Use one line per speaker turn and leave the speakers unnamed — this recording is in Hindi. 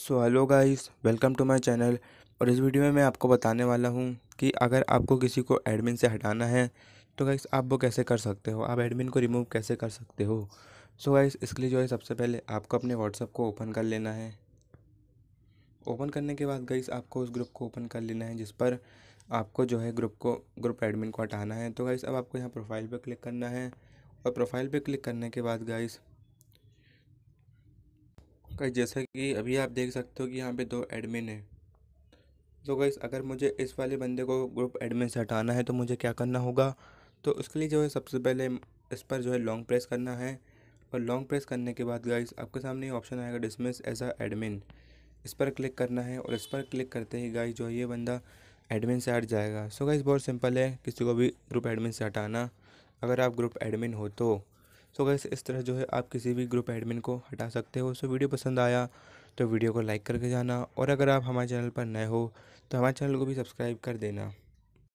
So hello guys welcome to my channel और इस वीडियो में मैं आपको बताने वाला हूँ कि अगर आपको किसी को एडमिन से हटाना है तो गाइस आप वो कैसे कर सकते हो? आप एडमिन को रिमूव कैसे कर सकते हो? सो गाइस इसके लिए जो है, सबसे पहले आपको अपने व्हाट्सअप को ओपन कर लेना है। ओपन करने के बाद गाइस आपको उस ग्रुप को ओपन कर लेना है जिस पर आपको जो है ग्रुप को ग्रुप एडमिन को हटाना है। तो गाइस अब आपको यहाँ प्रोफ़ाइल पर क्लिक करना है। और प्रोफ़ाइल पर क्लिक करने के बाद गाइस गाइस जैसा कि अभी आप देख सकते हो कि यहाँ पे दो एडमिन है। तो गाइस अगर मुझे इस वाले बंदे को ग्रुप एडमिन से हटाना है तो मुझे क्या करना होगा? तो उसके लिए जो है सबसे पहले इस पर जो है लॉन्ग प्रेस करना है। और लॉन्ग प्रेस करने के बाद गाइस आपके सामने ऑप्शन आएगा डिसमिस एज आ एडमिन इस पर क्लिक करना है और इस पर क्लिक करते ही गाइस जो है ये बंदा एडमिन से हट जाएगा। सो गाइस बहुत सिंपल है, किसी को भी ग्रुप एडमिन से हटाना। अगर आप ग्रुप एडमिन हो तो। सो गैस इस तरह जो है आप किसी भी ग्रुप एडमिन को हटा सकते हो। सो वीडियो पसंद आया तो वीडियो को लाइक करके जाना। और अगर आप हमारे चैनल पर नए हो तो हमारे चैनल को भी सब्सक्राइब कर देना।